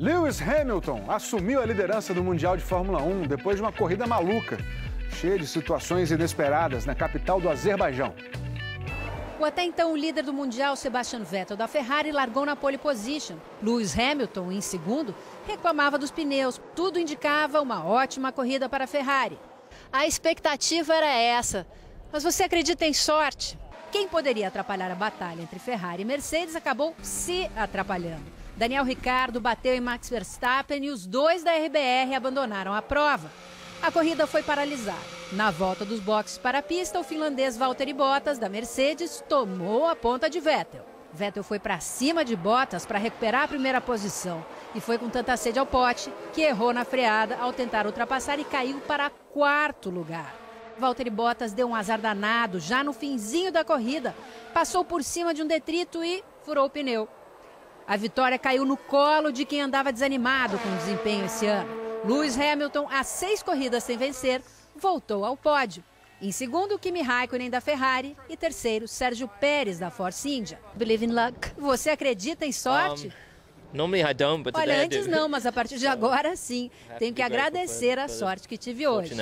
Lewis Hamilton assumiu a liderança do Mundial de Fórmula 1 depois de uma corrida maluca, cheia de situações inesperadas na capital do Azerbaijão. O até então líder do Mundial, Sebastian Vettel, da Ferrari, largou na pole position. Lewis Hamilton, em segundo, reclamava dos pneus. Tudo indicava uma ótima corrida para a Ferrari. A expectativa era essa. Mas você acredita em sorte? Quem poderia atrapalhar a batalha entre Ferrari e Mercedes acabou se atrapalhando. Daniel Ricardo bateu em Max Verstappen e os dois da RBR abandonaram a prova. A corrida foi paralisada. Na volta dos boxes para a pista, o finlandês Valtteri Bottas, da Mercedes, tomou a ponta de Vettel. Vettel foi para cima de Bottas para recuperar a primeira posição e foi com tanta sede ao pote que errou na freada ao tentar ultrapassar e caiu para quarto lugar. Valtteri Bottas deu um azar danado já no finzinho da corrida, passou por cima de um detrito e furou o pneu. A vitória caiu no colo de quem andava desanimado com o desempenho esse ano. Lewis Hamilton, a seis corridas sem vencer, voltou ao pódio. Em segundo, Kimi Raikkonen da Ferrari e terceiro, Sérgio Pérez da Force India. Believe in luck. Você acredita em sorte? Um, I don't, but Olha, antes não, mas a partir de agora sim. Tenho que agradecer a sorte que tive hoje.